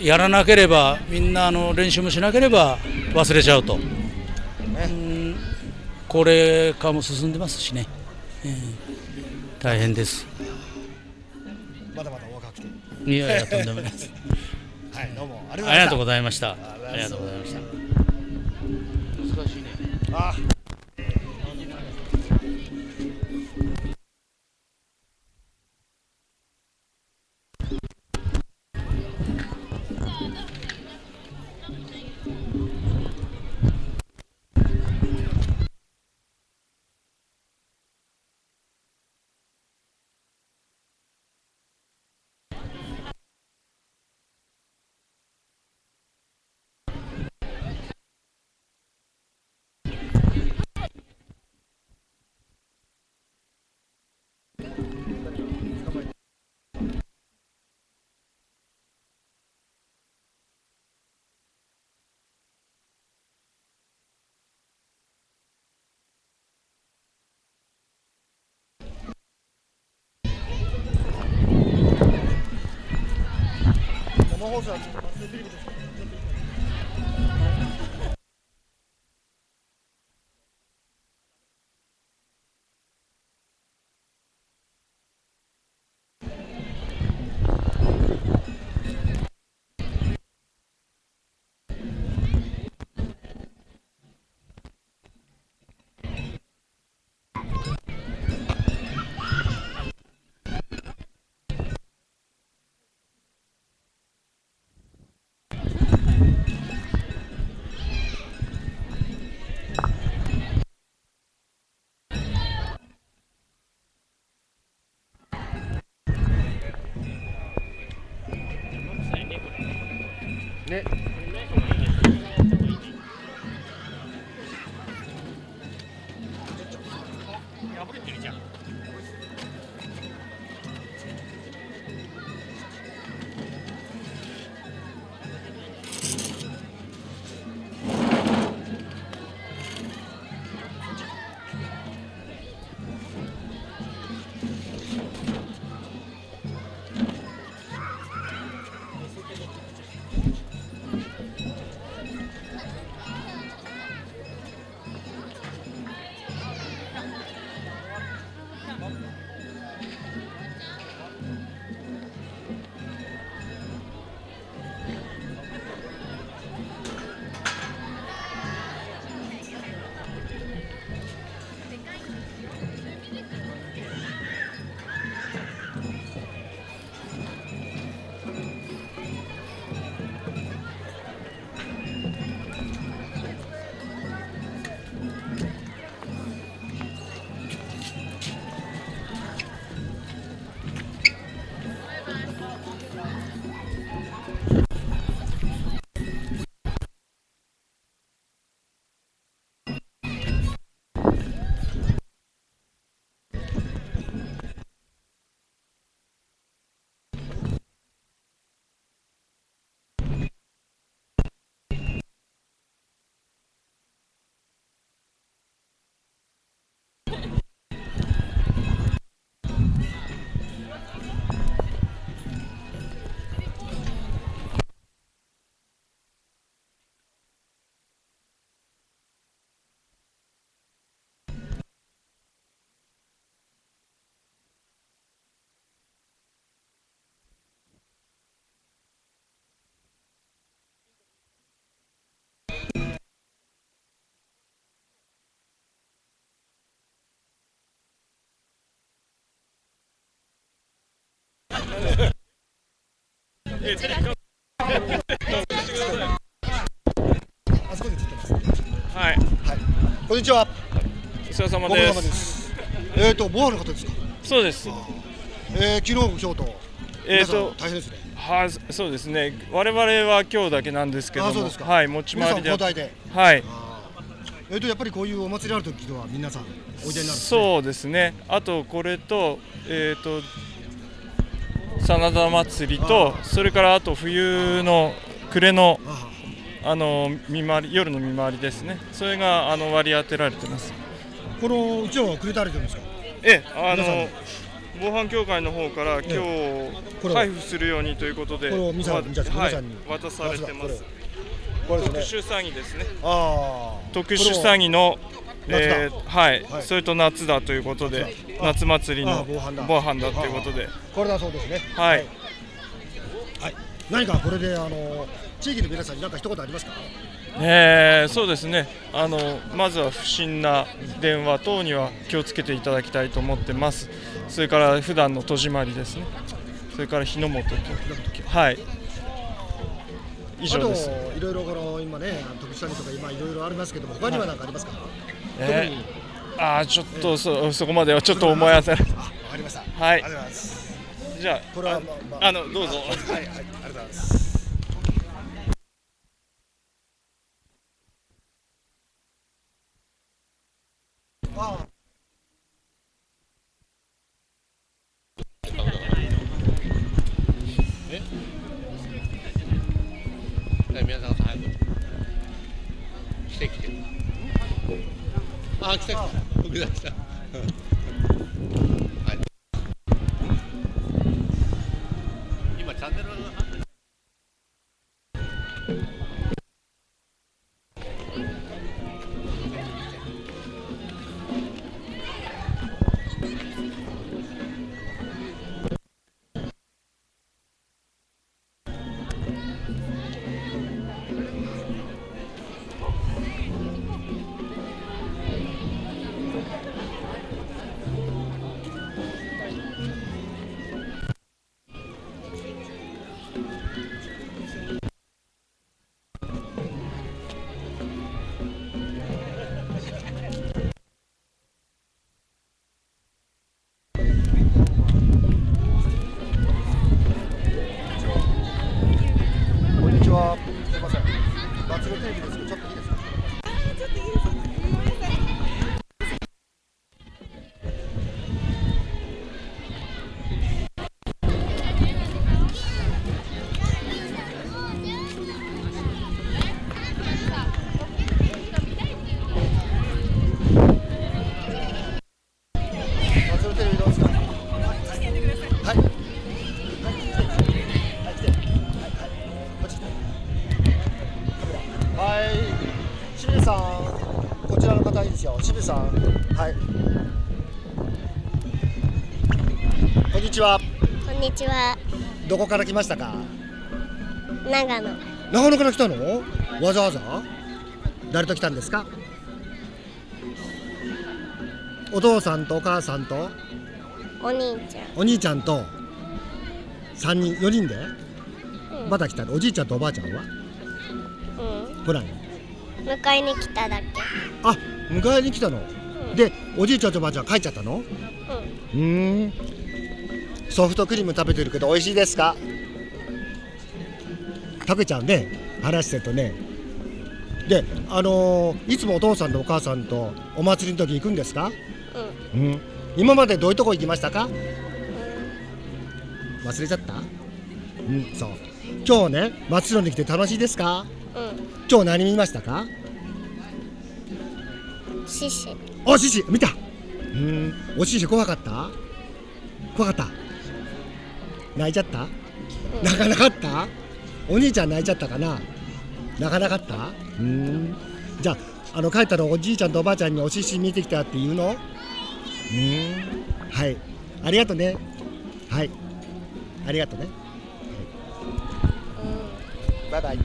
やらなければみんなあの練習もしなければ忘れちゃうと、うん。高齢化も進んでますしね、えー大変です。まだまだお若くて。いやいやとんでもないです。はいどうも。ありがとうございました。ありがとうございました。難しいね。あ Großartig. あそこで撮ってますはい、はいこんにちはお疲れ様です。ですえっとボアの方ですかそうです。えー昨日今日とえっ、皆さんと、大変ですねは、そうですね。我々は今日だけなんですけどはい、持ち回りで。ん交代ではい。あーえっとやっぱりこういうお祭りある時は皆さんおいでになるんですねそうですね。あとこれと、えっ、と。真田祭りと、それからあと冬の暮れの。ああの見回り夜の見回りですね。それがあの割り当てられてます。ーこのうちわをくれたれてるんですか？ええ、あの防犯協会の方から今日配布するようにということではい渡されてます。これ特殊詐欺ですね。特殊詐欺のえーはい、はい。それと夏だということで。あ夏祭りあの防犯だ。防犯だということで。これだそうですね。はい。はい。何かこれであの地域の皆さんに何か一言ありますか？えーそうですね。あのまずは不審な電話等には気をつけていただきたいと思ってます。それから普段の戸締まりですね。それから火の元はい。以上です。いろいろこの今ね特殊詐欺とか今いろいろありますけども他には何かありますか、えーあーちょっとそそこまではちょっと思い当たるあわかりました。はい。ありがとうございます。じゃあこれはあまあ。あのどうぞ。はいはいありがとうございますあ来た来た。福田来た。さん。こちらの方いいですよ。清水さん。はい。こんにちは。こんにちは、どこから来ましたか？長野。長野から来たの？わざわざ？誰と来たんですか？お父さんとお母さんと？お兄ちゃん。お兄ちゃんと？3人4人で？うん。また来たの？おじいちゃんとおばあちゃんは？うん。来ない迎えに来ただけ。あ迎えに来たの？うん。でおじいちゃんとおばあちゃん帰っちゃったの？うん。ソフトクリーム食べてるけど美味しいですか？食べちゃうね話してるとねであのーいつもお父さんとお母さんとお祭りの時行くんですか？うん。うん。今までどういうとこ行きましたか？忘れちゃった？うんそう。今日ね松代に来て楽しいですか？うん。今日何見ましたか？獅子。お獅子。見た。うん。お獅子怖かった？怖かった？泣いちゃった、泣かなかった？お兄ちゃん泣いちゃったかな？泣かなかった？うん。じゃああの帰ったらおじいちゃんとおばあちゃんにお獅子見てきたって言うの？うん。はい。ありがとね。はい。ありがとね、はいバイバイ